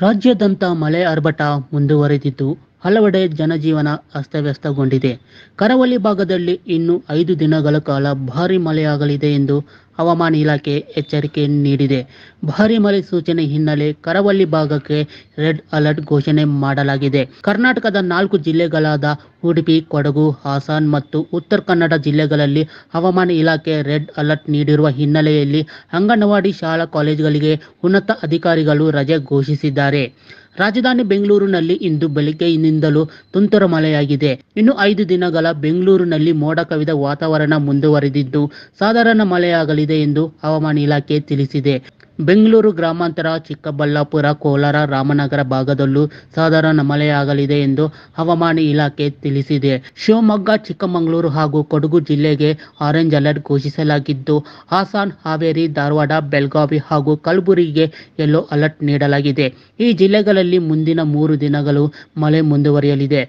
ರಾಜ್ಯಾದ್ಯಂತ ಮಳೆ ಆರ್ಭಟ ಮುಂದುವರೆದಿದ್ದು. ಹಲವೆಡೆ ಜನಜೀವನ ಅಸ್ತವ್ಯಸ್ತಗೊಂಡಿದೆ. ಕರಾವಳಿ ಭಾಗದಲ್ಲಿ ಇನ್ನು ಐದು ದಿನಗಳ ಕಾಲ ಭಾರಿ ಮಳೆಯಾಗಲಿದೆ ಎಂದು ಹವಾಮಾನ ಇಲಾಖೆ ಎಚ್ಚರಿಕೆ ನೀಡಿದೆ. ಭಾರೀ ಮಳೆ ಸೂಚನೆ ಹಿನ್ನೆಲೆ ಕರಾವಳಿ ಭಾಗಕ್ಕೆ ರೆಡ್ ಅಲರ್ಟ್ ಘೋಷಣೆ ಮಾಡಲಾಗಿದೆ. ಕರ್ನಾಟಕದ ನಾಲ್ಕು ಜಿಲ್ಲೆಗಳಾದ ಉಡುಪಿ, ಕೊಡಗು, ಹಾಸನ್ ಮತ್ತು ಉತ್ತರ ಕನ್ನಡ ಜಿಲ್ಲೆಗಳಲ್ಲಿ ಹವಾಮಾನ ಇಲಾಖೆ ರೆಡ್ ಅಲರ್ಟ್ ನೀಡಿರುವ ಹಿನ್ನೆಲೆಯಲ್ಲಿ ಅಂಗನವಾಡಿ ಶಾಲಾ ಕಾಲೇಜುಗಳಿಗೆ ಉನ್ನತ ಅಧಿಕಾರಿಗಳು ರಜೆ ಘೋಷಿಸಿದ್ದಾರೆ. ರಾಜಧಾನಿ ಬೆಂಗಳೂರಿನಲ್ಲಿ ಇಂದು ಬೆಳಗ್ಗೆಯಿಂದಲೂ ತುಂತುರು ಮಳೆಯಾಗಿದೆ. ಇನ್ನು ಐದು ದಿನಗಳ ಬೆಂಗಳೂರಿನಲ್ಲಿ ಮೋಡ ಕವಿದ ವಾತಾವರಣ ಮುಂದುವರೆದಿದ್ದು, ಸಾಧಾರಣ ಮಳೆಯಾಗಲಿದೆ ಎಂದು ಹವಾಮಾನ ಇಲಾಖೆ ತಿಳಿಸಿದೆ. ಬೆಂಗಳೂರು ಗ್ರಾಮಾಂತರ, ಚಿಕ್ಕಬಳ್ಳಾಪುರ, ಕೋಲಾರ, ರಾಮನಗರ ಭಾಗದಲ್ಲೂ ಸಾಧಾರಣ ಮಳೆಯಾಗಲಿದೆ ಎಂದು ಹವಾಮಾನ ಇಲಾಖೆ ತಿಳಿಸಿದೆ. ಶಿವಮೊಗ್ಗ, ಚಿಕ್ಕಮಗಳೂರು ಹಾಗೂ ಕೊಡಗು ಜಿಲ್ಲೆಗೆ ಆರೆಂಜ್ ಅಲರ್ಟ್ ಘೋಷಿಸಲಾಗಿದ್ದು, ಹಾಸನ್, ಹಾವೇರಿ, ಧಾರವಾಡ, ಬೆಳಗಾವಿ ಹಾಗೂ ಕಲಬುರಗಿಗೆ ಯೆಲ್ಲೋ ಅಲರ್ಟ್ ನೀಡಲಾಗಿದೆ. ಈ ಜಿಲ್ಲೆಗಳಲ್ಲಿ ಮುಂದಿನ ಮೂರು ದಿನಗಳು ಮಳೆ ಮುಂದುವರಿಯಲಿದೆ.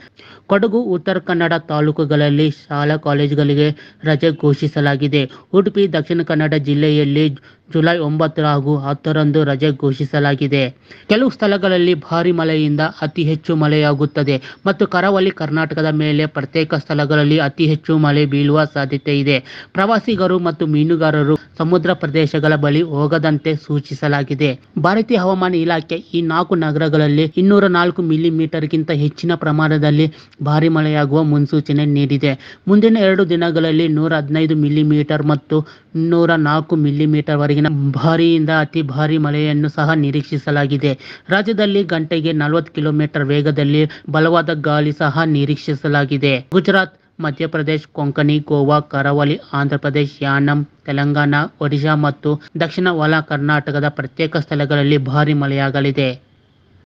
ಕೊಡಗು, ಉತ್ತರ ಕನ್ನಡ ತಾಲೂಕುಗಳಲ್ಲಿ ಶಾಲಾ ಕಾಲೇಜುಗಳಿಗೆ ರಜೆ ಘೋಷಿಸಲಾಗಿದೆ. ಉಡುಪಿ, ದಕ್ಷಿಣ ಕನ್ನಡ ಜಿಲ್ಲೆಯಲ್ಲಿ ಜುಲೈ ಒಂಬತ್ತರ ಹಾಗೂ ಹತ್ತರಂದು ರಜೆ ಘೋಷಿಸಲಾಗಿದೆ. ಕೆಲವು ಸ್ಥಳಗಳಲ್ಲಿ ಭಾರಿ ಮಳೆಯಿಂದ ಅತಿ ಹೆಚ್ಚು ಮಳೆಯಾಗುತ್ತದೆ ಮತ್ತು ಕರಾವಳಿ ಕರ್ನಾಟಕದ ಮೇಲೆ ಪ್ರತ್ಯೇಕ ಸ್ಥಳಗಳಲ್ಲಿ ಅತಿ ಹೆಚ್ಚು ಮಳೆ ಬೀಳುವ ಸಾಧ್ಯತೆ ಇದೆ. ಪ್ರವಾಸಿಗರು ಮತ್ತು ಮೀನುಗಾರರು ಸಮುದ್ರ ಪ್ರದೇಶಗಳ ಬಳಿ ಹೋಗದಂತೆ ಸೂಚಿಸಲಾಗಿದೆ. ಭಾರತೀಯ ಹವಾಮಾನ ಇಲಾಖೆ ಈ ನಾಲ್ಕು ನಗರಗಳಲ್ಲಿ ಇನ್ನೂರ ನಾಲ್ಕು ಮಿಲಿಮೀಟರ್ಗಿಂತ ಹೆಚ್ಚಿನ ಪ್ರಮಾಣದಲ್ಲಿ ಭಾರಿ ಮಳೆಯಾಗುವ ಮುನ್ಸೂಚನೆ ನೀಡಿದೆ. ಮುಂದಿನ ಎರಡು ದಿನಗಳಲ್ಲಿ ನೂರ ಹದಿನೈದು ಮಿಲಿಮೀಟರ್ ಮತ್ತು ಇನ್ನೂರ ನಾಲ್ಕು ಮಿಲಿಮೀಟರ್ ವರೆಗಿನ ಭಾರಿಯಿಂದ ಅತಿ ಭಾರಿ ಮಳೆಯನ್ನು ಸಹ ನಿರೀಕ್ಷಿಸಲಾಗಿದೆ. ರಾಜ್ಯದಲ್ಲಿ ಗಂಟೆಗೆ ನಲವತ್ತು ಕಿಲೋಮೀಟರ್ ವೇಗದಲ್ಲಿ ಬಲವಾದ ಗಾಳಿ ಸಹ ನಿರೀಕ್ಷಿಸಲಾಗಿದೆ. ಗುಜರಾತ್, ಮಧ್ಯಪ್ರದೇಶ್, ಕೊಂಕಣಿ, ಗೋವಾ, ಕರಾವಳಿ, ಆಂಧ್ರಪ್ರದೇಶ್, ಯಾನಂ, ತೆಲಂಗಾಣ ಒಡಿಶಾ ಮತ್ತು ದಕ್ಷಿಣ ಒಳ ಕರ್ನಾಟಕದ ಪ್ರತ್ಯೇಕ ಸ್ಥಳಗಳಲ್ಲಿ ಭಾರಿ ಮಳೆಯಾಗಲಿದೆ.